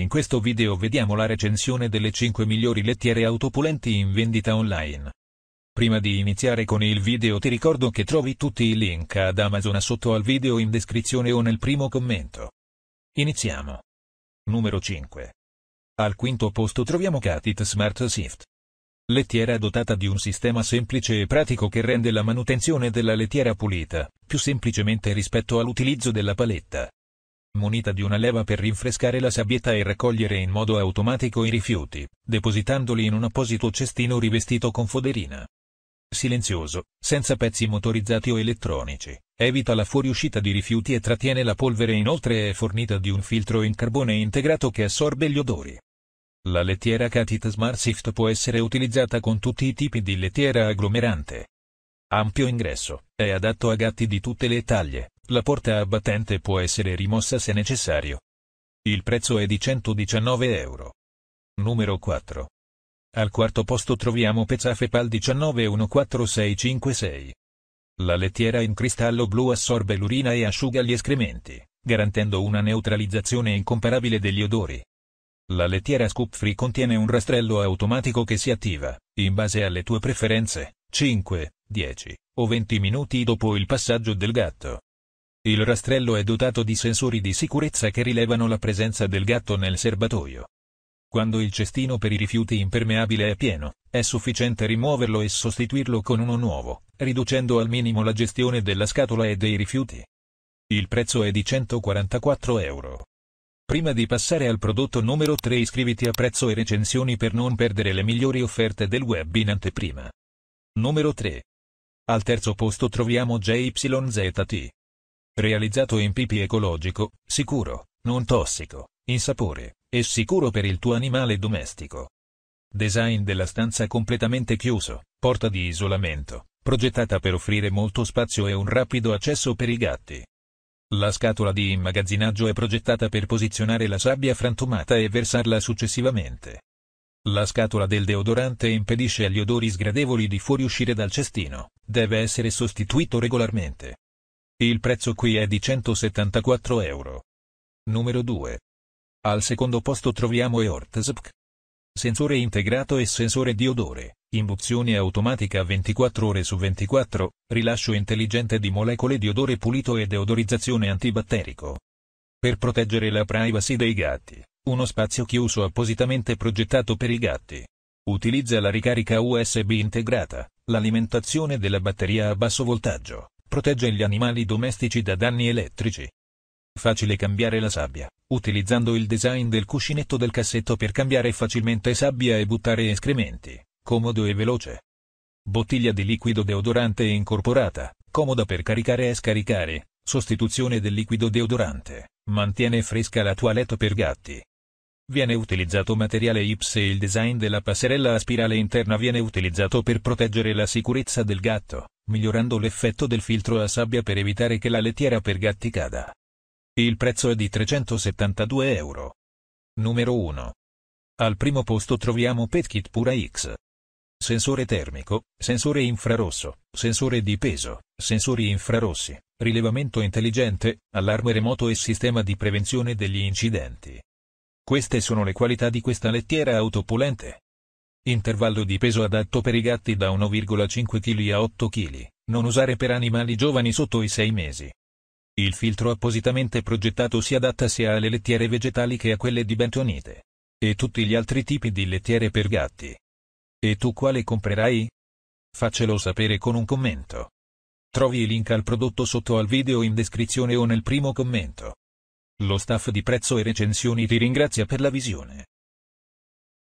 In questo video vediamo la recensione delle 5 migliori lettiere autopulenti in vendita online. Prima di iniziare con il video ti ricordo che trovi tutti i link ad Amazon sotto al video in descrizione o nel primo commento. Iniziamo. Numero 5. Al quinto posto troviamo Katit Smart Sift. Lettiera dotata di un sistema semplice e pratico che rende la manutenzione della lettiera pulita, più semplicemente rispetto all'utilizzo della paletta. Munita di una leva per rinfrescare la sabbietta e raccogliere in modo automatico i rifiuti, depositandoli in un apposito cestino rivestito con foderina. Silenzioso, senza pezzi motorizzati o elettronici, evita la fuoriuscita di rifiuti e trattiene la polvere inoltre è fornita di un filtro in carbone integrato che assorbe gli odori. La lettiera Katit Smart Sift può essere utilizzata con tutti i tipi di lettiera agglomerante. Ampio ingresso, è adatto a gatti di tutte le taglie, la porta a battente può essere rimossa se necessario. Il prezzo è di 119 euro. Numero 4. Al quarto posto troviamo Pezzafe Pal 191456. La lettiera in cristallo blu assorbe l'urina e asciuga gli escrementi, garantendo una neutralizzazione incomparabile degli odori. La lettiera Scoop Free contiene un rastrello automatico che si attiva, in base alle tue preferenze, 5, 10 o 20 minuti dopo il passaggio del gatto. Il rastrello è dotato di sensori di sicurezza che rilevano la presenza del gatto nel serbatoio. Quando il cestino per i rifiuti impermeabile è pieno, è sufficiente rimuoverlo e sostituirlo con uno nuovo, riducendo al minimo la gestione della scatola e dei rifiuti. Il prezzo è di 144 euro. Prima di passare al prodotto numero 3 iscriviti a prezzo e recensioni per non perdere le migliori offerte del web in anteprima. Numero 3. Al terzo posto troviamo JYZT. Realizzato in pipi ecologico, sicuro, non tossico, in sapore, e sicuro per il tuo animale domestico. Design della stanza completamente chiuso, porta di isolamento, progettata per offrire molto spazio e un rapido accesso per i gatti. La scatola di immagazzinaggio è progettata per posizionare la sabbia frantumata e versarla successivamente. La scatola del deodorante impedisce agli odori sgradevoli di fuoriuscire dal cestino, deve essere sostituito regolarmente. Il prezzo qui è di 174 euro. Numero 2. Al secondo posto troviamo EORTSPC. Sensore integrato e sensore di odore, Imbuzione automatica 24 ore su 24, rilascio intelligente di molecole di odore pulito e deodorizzazione antibatterico. Per proteggere la privacy dei gatti, uno spazio chiuso appositamente progettato per i gatti. Utilizza la ricarica USB integrata, l'alimentazione della batteria a basso voltaggio, protegge gli animali domestici da danni elettrici. Facile cambiare la sabbia, utilizzando il design del cuscinetto del cassetto per cambiare facilmente sabbia e buttare escrementi comodo e veloce. Bottiglia di liquido deodorante incorporata, comoda per caricare e scaricare, sostituzione del liquido deodorante, mantiene fresca la toilette per gatti. Viene utilizzato materiale IPS e il design della passerella a spirale interna viene utilizzato per proteggere la sicurezza del gatto, migliorando l'effetto del filtro a sabbia per evitare che la lettiera per gatti cada. Il prezzo è di 372 euro. Numero 1. Al primo posto troviamo PetKit Pura X sensore termico, sensore infrarosso, sensore di peso, sensori infrarossi, rilevamento intelligente, allarme remoto e sistema di prevenzione degli incidenti. Queste sono le qualità di questa lettiera autopulente. Intervallo di peso adatto per i gatti da 1,5 kg a 8 kg, non usare per animali giovani sotto i 6 mesi. Il filtro appositamente progettato si adatta sia alle lettiere vegetali che a quelle di bentonite. E tutti gli altri tipi di lettiere per gatti. E tu quale comprerai? Faccelo sapere con un commento. Trovi il link al prodotto sotto al video in descrizione o nel primo commento. Lo staff di prezzo e recensioni ti ringrazia per la visione.